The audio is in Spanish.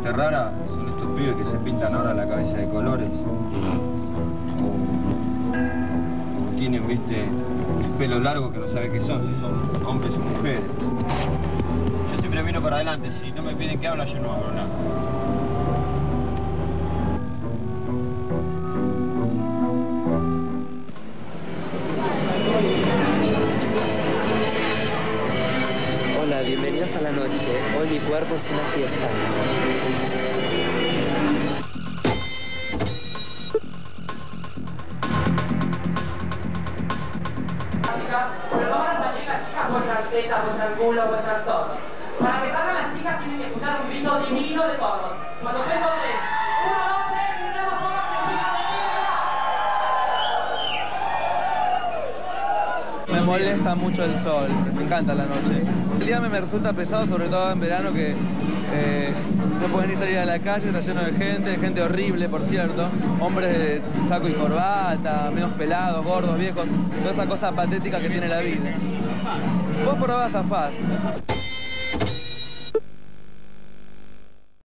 gente rara son estos pibes que se pintan ahora la cabeza de colores. O, tienen, viste, el pelo largo que no sabe qué son, si son hombres o mujeres. Yo siempre miro para adelante, si no me piden que habla, yo no hablo nada. Bienvenidos a la noche. Hoy mi cuerpo es una fiesta. Pero ahora también las chicas muestran tetas, muestran culo, muestran todo. Para que salgan las chicas tienen que escuchar un grito divino de todos. Cuando Me molesta mucho el sol, me encanta la noche. El día me, me resulta pesado, sobre todo en verano, que eh, no pueden ni salir a la calle, está lleno de gente, gente horrible, por cierto. Hombres de saco y corbata, menos pelados, gordos, viejos, toda esa cosa patética que tiene la vida. Vos probás zafás.